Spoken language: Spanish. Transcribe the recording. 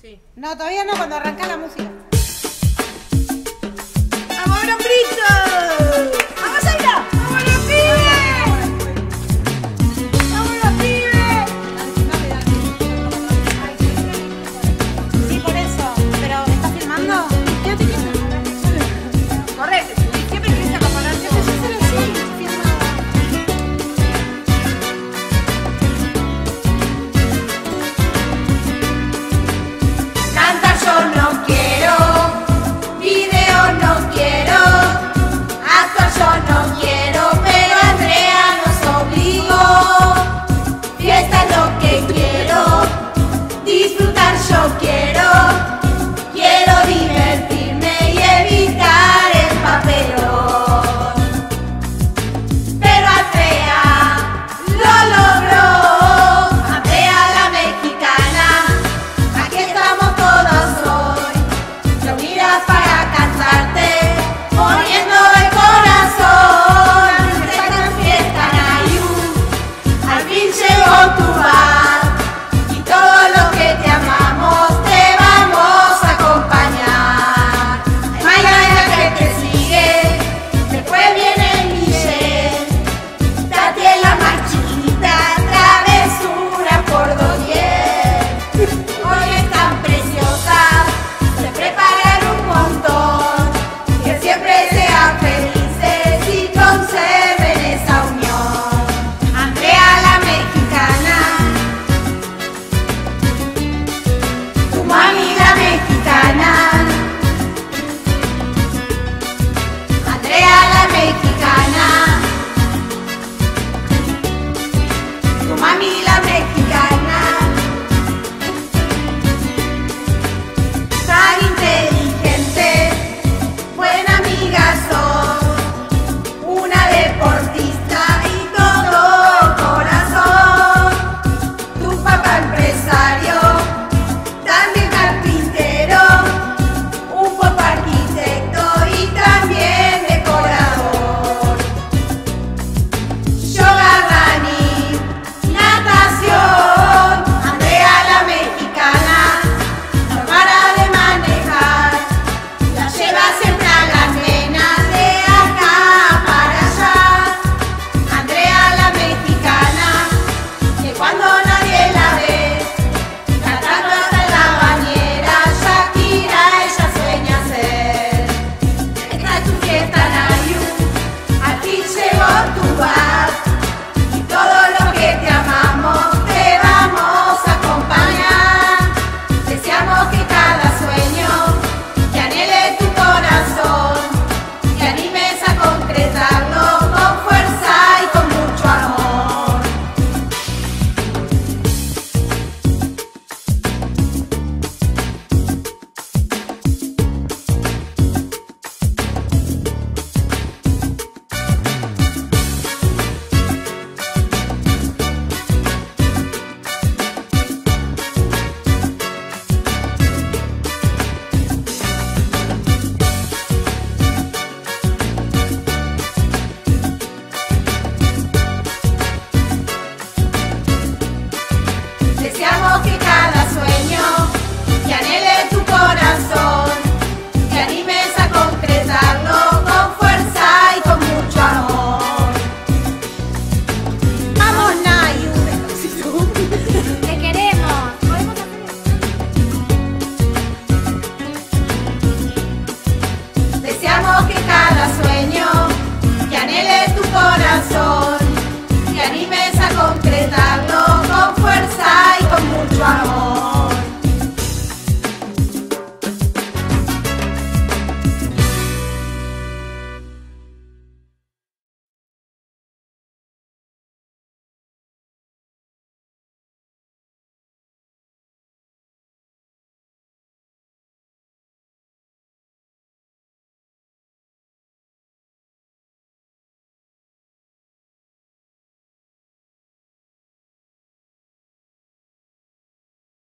Sí. No, todavía no, cuando arranca la música. ¡Vamos,